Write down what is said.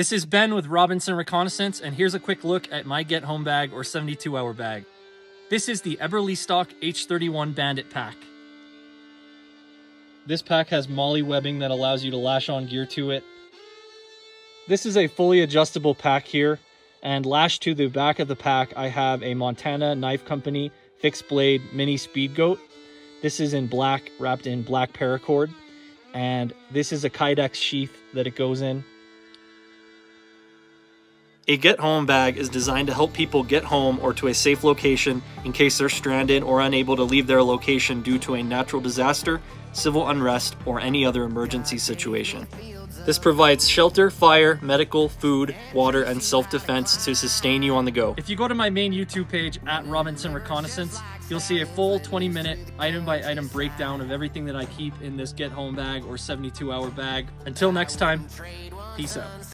This is Ben with Robinson Reconnaissance, and here's a quick look at my get home bag or 72 hour bag. This is the Eberlestock H31 Bandit pack. This pack has MOLLE webbing that allows you to lash on gear to it. This is a fully adjustable pack here, and lashed to the back of the pack, I have a Montana Knife Company fixed blade mini speed goat. This is in black, wrapped in black paracord, and this is a Kydex sheath that it goes in. A Get Home bag is designed to help people get home or to a safe location in case they're stranded or unable to leave their location due to a natural disaster, civil unrest, or any other emergency situation. This provides shelter, fire, medical, food, water, and self-defense to sustain you on the go. If you go to my main YouTube page at Robinson Reconnaissance, you'll see a full 20 minute item by item breakdown of everything that I keep in this get home bag or 72 hour bag. Until next time, peace out.